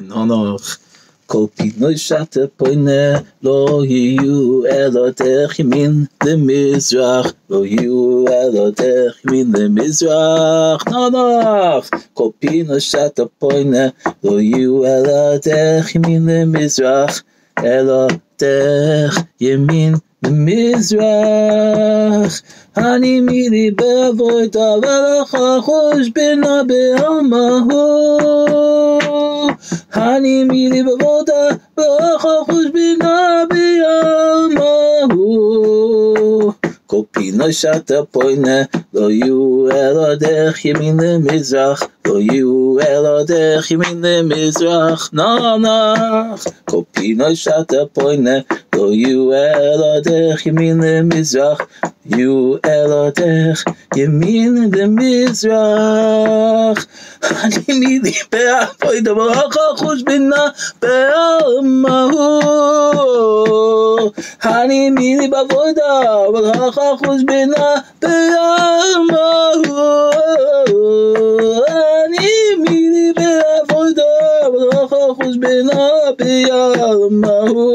נאָנאָך כל פינוי שאַטע פוינע לא יו אלע דער ימין דעם מזרח לא יו אלע דער ימין דעם מזרח נאָנאָך כל פינוי שאַטע פוינע לא יו אלע דער ימין דעם מזרח אלע דער ימין דעם מזרח אני מילי בעבודה ולך חוש בינה בעלמהו אני מילי בעבודה ולך חוש בינה בעלמהו כל פינה שאתה פוינה לא יהיו אלא דרך ימין למזרח לא יהיו אלא דרך ימין למזרח נח כל פינה שאתה פוינה לא יהיו אלא דרך ימין למזרח יהיו אלא דרך ימין למזרח אני מילי בעבודה ולך חוש בינה בעלמהו אני מילי בעבודה ולך חוש בינה בעלמהו אני מילי בעבודה ולך חוש בינה בעלמהו